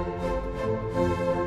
Música